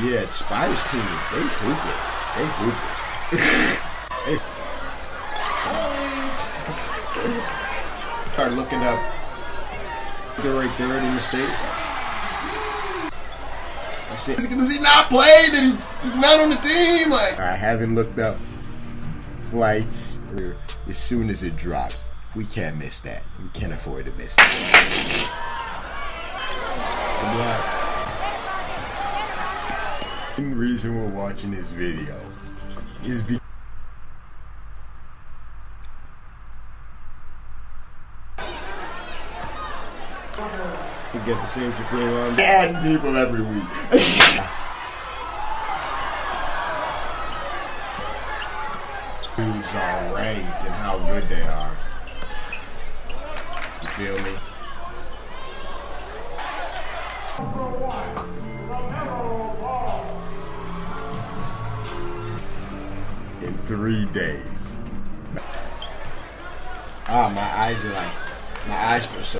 Yeah, the Spiders team is they hooping. They hooping. hey. Start looking up. They're right there any mistakes. I said, does he not play? Did he, he's not on the team? Like I haven't looked up flights as soon as it drops. We can't miss that. We can't afford to miss that. Reason we're watching this video is because you get the same Supreme on and people every week. Dudes are ranked and how good they are. You feel me? Three days. Ah, my eyes are like, my eyes feel so.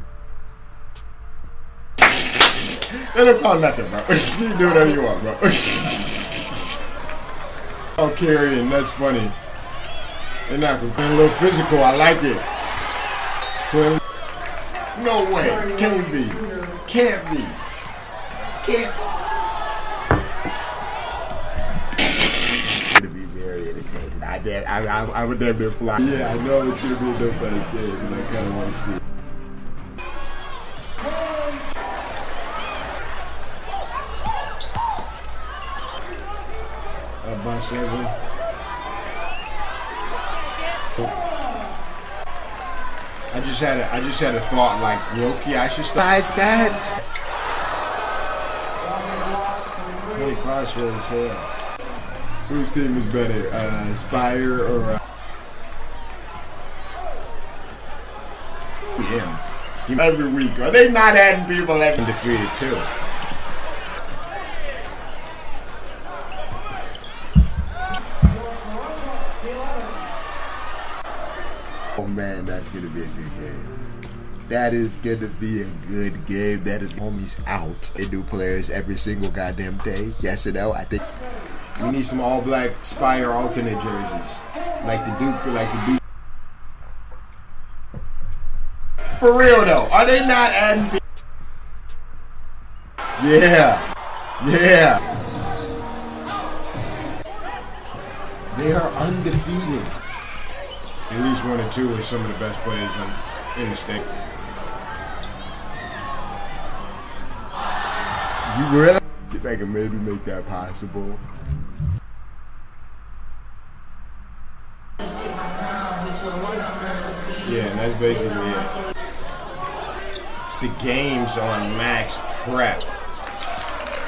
They don't call nothing, bro. you do whatever you want, bro. oh, carrying, that's funny. They're not to a little physical. I like it. No way. Can't be. Can't be. Can't. To be very entertaining. I. I, I, I would damn near fly. Yeah, I know it's gonna be a dope ass game, and I kind of want to see. it. Up by seven. I just had a, I just had a thought like Loki. I should start that. Twenty five as hell. Whose team is better, uh, Spire or uh, him? Every week, are they not adding people that can defeat it too? Oh man, that's gonna be a good game. That is gonna be a good game. That is homies out and new players every single goddamn day. Yes or no? I think we need some all black Spire alternate jerseys. Like the Duke, like the Duke. For real though, are they not adding Yeah. Yeah. They are undefeated. At least one or two are some of the best players in, in the states. You really? I can maybe make that possible. Yeah, and that's basically it. The game's on max prep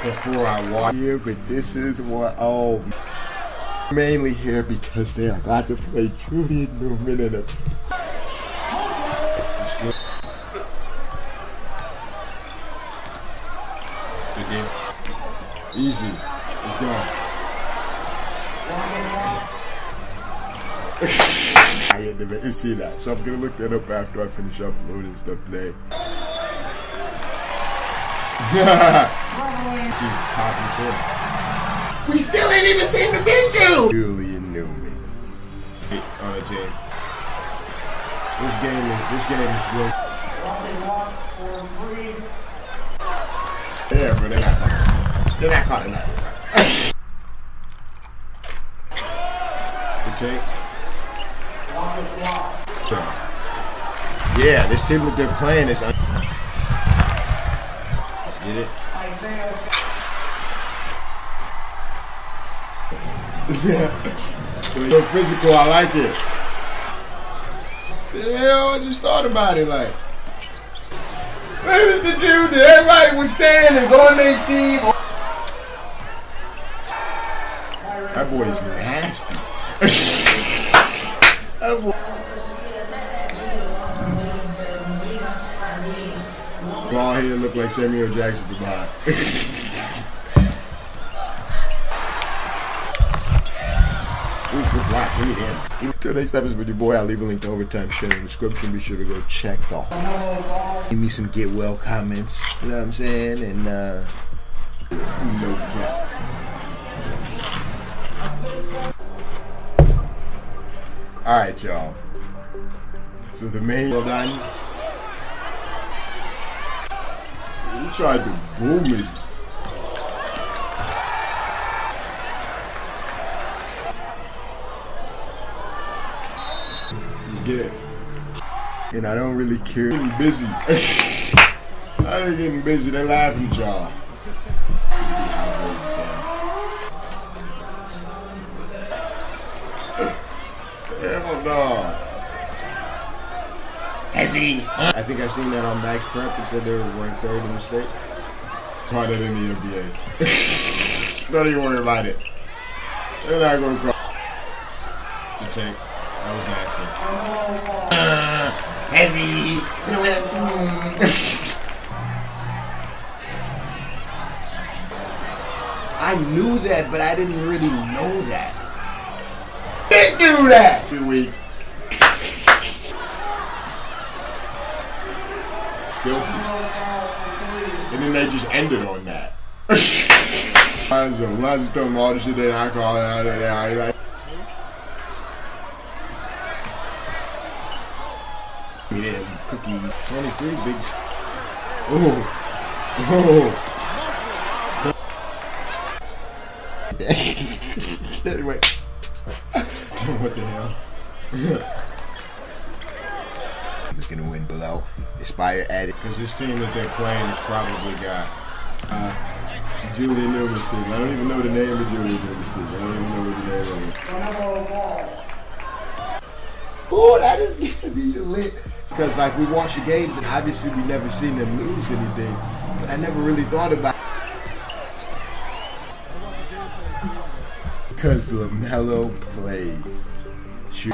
before I watch. Yeah, but this is what. Oh, mainly here because they are about to play Julian Newman in a. It's good. Good game. Easy. Let's go. I ain't never see that, so I'm gonna look that up after I finish uploading stuff today. Keep popping too. We still ain't even seen the big dude. Julian Newman on the team. This game is this game is real. Yeah, but they're not calling. They're not calling nothing. Good take. Yeah, this team that they're playing is. Un- Let's get it. yeah. So physical, I like it. The hell, I just thought about it like. Where is the dude that everybody was saying is on their team? That boy is nasty. that. Ball here look like Samuel Jackson from behind. Ooh, good block. Give me me Till next episode with your boy. I'll leave a link to overtime show in the description. Be sure to go check the Give me some get well comments. You know what I'm saying? And uh No cap. Alright, y'all. So the main well done. He tried to boom his get it. And I don't really care. Getting busy. I ain't getting busy. They're laughing at y'all. Hell no. Has he? I think I seen that on Max Prep and said they were ranked third in the state. Caught it in the NBA. Don't even worry about it. They're not going to call. Good take. That was nasty. Uh, has he? I knew that, but I didn't really know that. Didn't do that. Every week. Filthy. And then they just ended on that. Lonzo, Lonzo told me all the shit that I call out. Like, me them cookies. 23 big. Oh. Oh. anyway. what the hell? He's gonna win below. Aspire at it. Because this team that they're playing has probably got uh, Julian Newman-Steve. I don't even know the name of Julian Newman-Steve. I don't even know what the name of it. Oh, that is gonna be lit. Because like we watch the games and obviously we never seen them lose anything. But I never really thought about Because LaMelo plays. Shoot.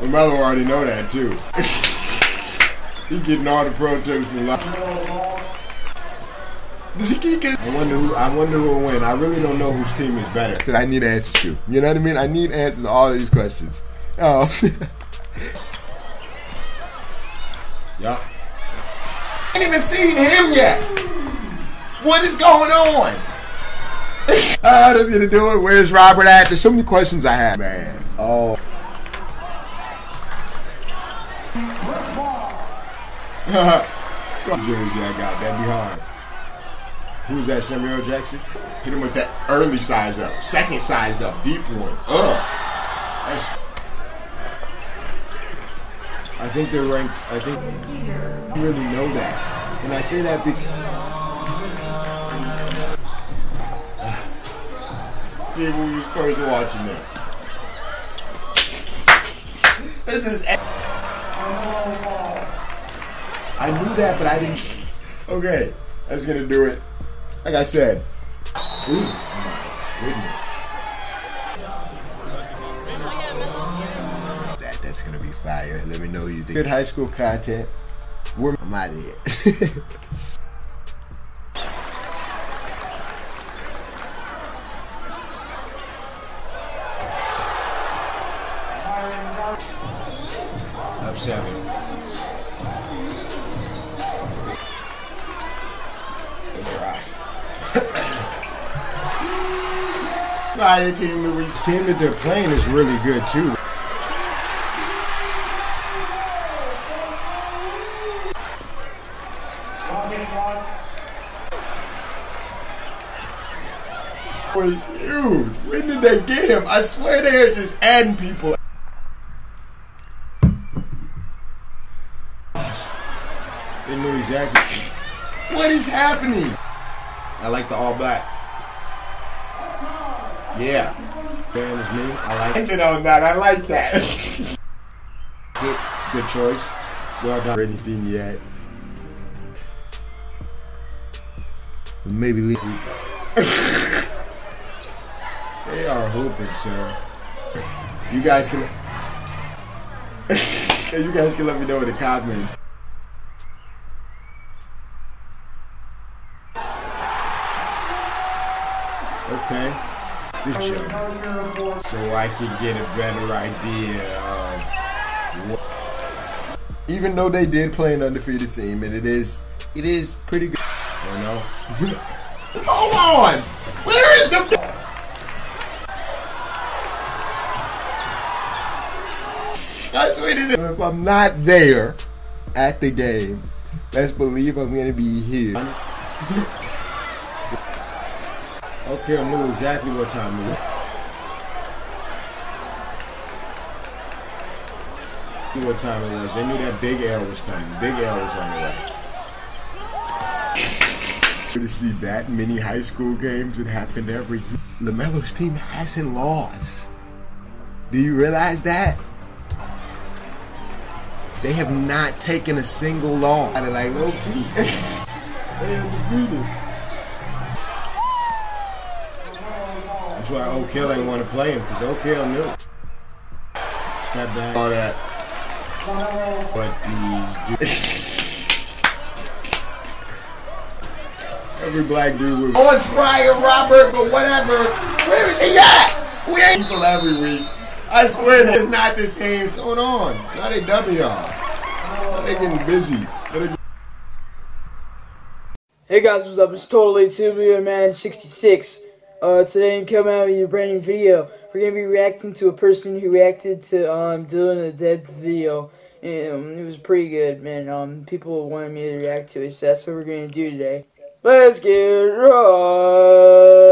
LaMelo already know that too. he getting all the pro tips from LaMelo. Does he keep? I wonder who. I wonder who will win. I really don't know whose team is better. Cause I need answers to. You know what I mean? I need answers to all of these questions. Um, oh. yup. I ain't even seen him yet. What is going on? Ah, that's gonna do it. Where's Robert at? There's so many questions I have, man. Oh. Jersey, I got that behind. Who's that? Samuel Jackson. Hit him with that early size up, second size up, deep one. Ugh. That's. I think they're ranked. I think you really know that, and I say that because. Did when we first watching it. It's just. I knew that, but I didn't. Okay, that's gonna do it. Like I said. Ooh, my goodness. That that's gonna be fire. Let me know you think. Good high school content. We're I'm out of here. Up seven. Right. Fire team that we team that they're playing is really good too. Was huge. When did they get him? I swear they are just adding people. What is happening? I like the all black. Yeah. Fan is me. I like Ended on that. I like that. good, good choice. Well done. Anything yet? Maybe leave. they are hoping, sir. You guys can. you guys can let me know in the comments. Okay. This show. So I can get a better idea of what. even though they did play an undefeated team, and it is it is pretty good. You know. Hold on. Where is the? I swear to if I'm not there at the game, best believe I'm gonna be here. Okay, I knew exactly what time it was. what time it was. They knew that Big L was coming. Big L was on the way. To see that many high school games, it happened every year. LaMelo's team hasn't lost. Do you realize that? They have not taken a single loss. They're like, low key. they undefeated. That's why O'Kill ain't want to play him, because O'Kill knew. Step back. All that. But these. Every black dude would. It's Brian Robert, but whatever. Where is he at? We ain't people every week. I swear that's not the same. What's going on? Now they dubbing y'all. They getting busy. Hey guys, what's up? It's totally Tubular Man 66. Uh, today I'm coming out with a brand new video. We're gonna be reacting to a person who reacted to um Dylan the Dead's video. And, um, it was pretty good, man. Um, people wanted me to react to it, so that's what we're gonna do today. Let's get right.